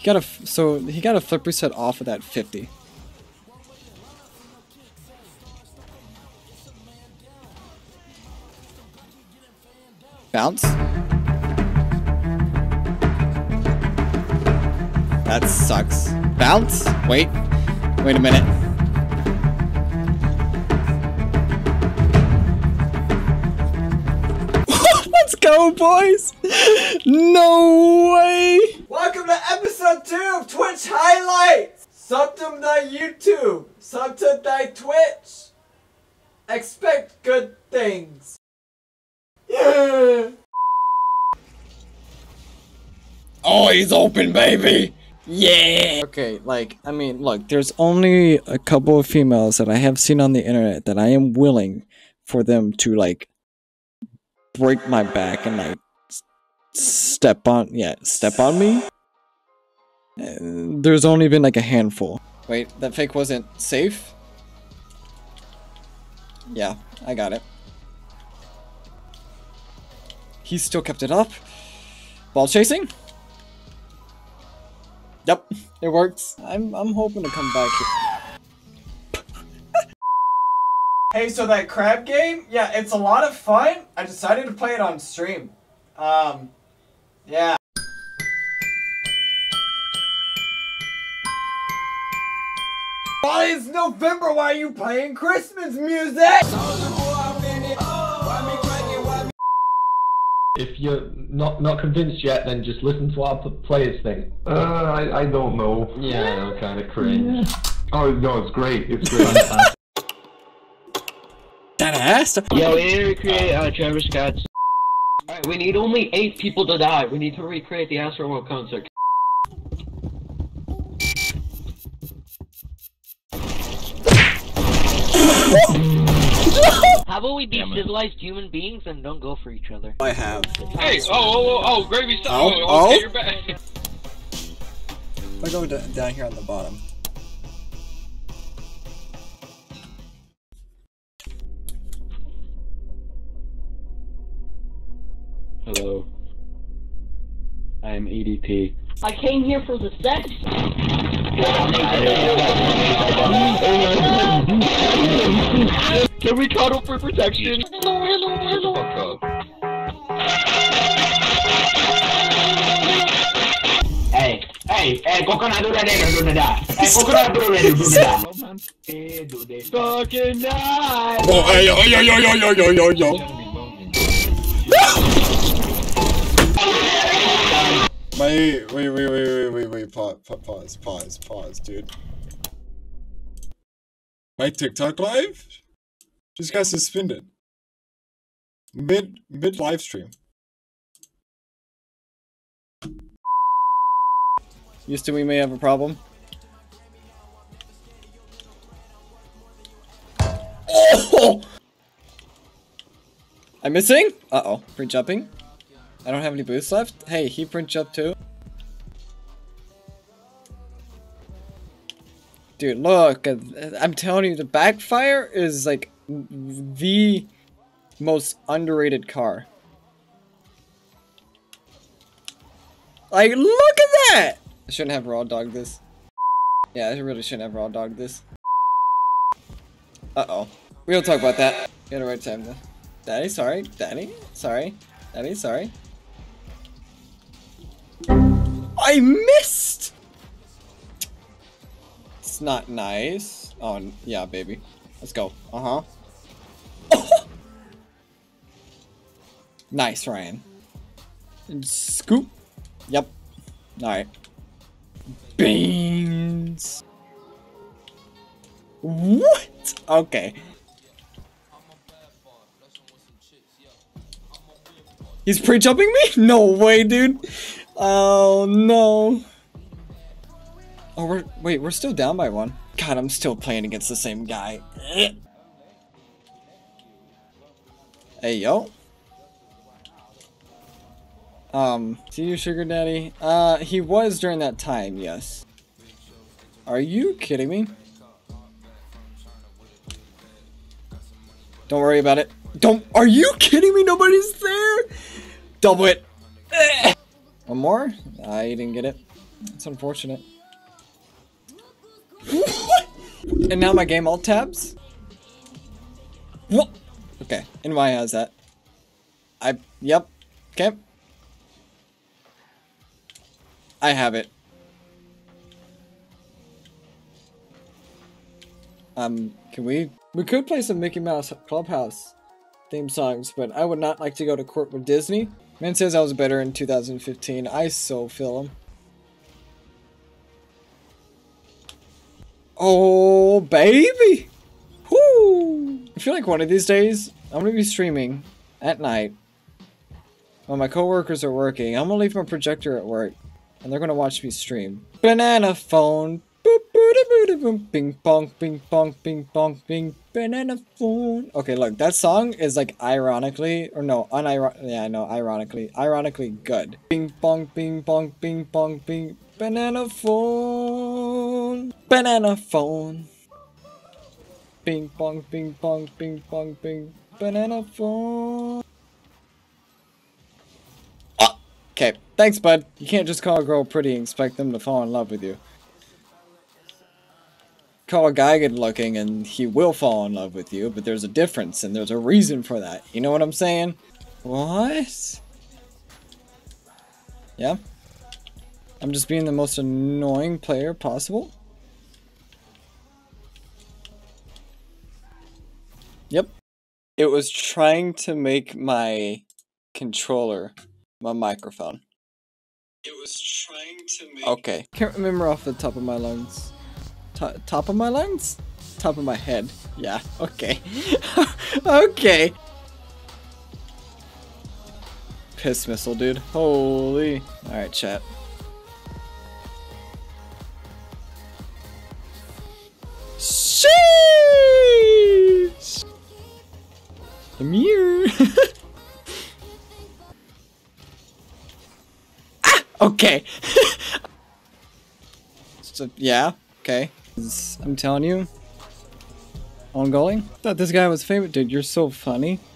He got a so he got a flip reset off of that 50. Bounce. That sucks. Bounce? Wait. Wait a minute. Go, boys! No way! Welcome to episode 2 of Twitch Highlights! Sub to thy YouTube, sub to thy Twitch. Expect good things. Yeah. Oh, he's open, baby! Yeah! Okay, like, I mean, look, there's only a couple of females that I have seen on the internet that I am willing for them to, like, break my back and, like, step on, yeah, step on me. There's only been, like, a handful. Wait, that fake wasn't safe? Yeah, I got it. He still kept it up. Ball chasing? Yep, it works. I'm I'm hoping to come back here. Hey, so that crab game, yeah, it's a lot of fun. I decided to play it on stream. Um, yeah. Why it's November? Why are you playing Christmas music? If you're not not convinced yet, then just listen to what our players think. Uh, I, I don't know. Yeah, no, kind of cringe. Oh no, it's great. It's great. That ass. Yeah, we need to recreate uh, Travis Scott's. Alright, we need only eight people to die. We need to recreate the Astro World concert. How about we be civilized human beings and don't go for each other? I have. Hey, oh, oh, oh, oh, gravy stop. Oh, Oh, oh. you're back. I go d- down here on the bottom. EDP. I came here for the sex. Can we cuddle for protection? Hello. Hey, hey, hey, coconut do da do da da. Hey, coconut do da do da da. Coconut. Oh, hey, yo, yo, yo, yo, yo, yo, yo. Wait, wait, wait, wait, wait, wait, wait, pause, pause, pause, pause, dude. My TikTok live just got suspended. Mid mid live stream. To we may have a problem. Oh! I'm missing? Uh-oh. Pre-jumping? I don't have any boosts left? Hey, he pre-jump too? Dude, look, I'm telling you, the Backfire is like the most underrated car. Like, look at that! I shouldn't have raw dog this. Yeah, I really shouldn't have raw dog this. Uh-oh. We don't talk about that. You had a right time though. Daddy, sorry. Daddy, sorry. Daddy, sorry. I missed! It's not nice. Oh, yeah, baby. Let's go. Uh-huh. nice, Ryan. And scoop. Yep. Alright. Beans. What? Okay. He's pre-jumping me? No way, dude. Oh no. Oh, we're wait, we're still down by one. God, I'm still playing against the same guy. Hey, yo. Um, see you, sugar daddy? Uh, he was during that time, yes. Are you kidding me? Don't worry about it. Don't- Are you kidding me? Nobody's there? Double it. One more? I didn't get it. It's unfortunate. and now my game alt tabs? What? Okay, and why has that. I, yep, okay. I have it. Um, can we? We could play some Mickey Mouse Clubhouse theme songs, but I would not like to go to court with Disney. Man says I was better in 2015. I so feel him. Oh, baby! Whoo! I feel like one of these days, I'm gonna be streaming at night while my coworkers are working. I'm gonna leave my projector at work, and they're gonna watch me stream. Banana phone. Bing bong, bing bong, bing bong, bing. Banana phone. Okay, look, that song is like ironically, or no, unironically. Yeah, know, ironically, ironically good. Bing bong, bing bong, bing bong, bing. Banana phone. Banana phone. Bing bong, bing bong, bing bong, bing. Banana phone. Okay, thanks, bud. You can't just call a girl pretty and expect them to fall in love with you. Call a guy good looking and he will fall in love with you, but there's a difference and there's a reason for that. You know what I'm saying? What? Yeah? I'm just being the most annoying player possible? Yep. It was trying to make my controller my microphone. It was trying to make. Okay. Can't remember off the top of my lungs. To top of my lungs? Top of my head. Yeah. Okay. okay. Piss missile, dude. Holy. Alright, chat. Sheesh! I'm here. ah! Okay. so, yeah. Okay. I'm telling you. Ongoing? Thought this guy was favorite. Dude, you're so funny.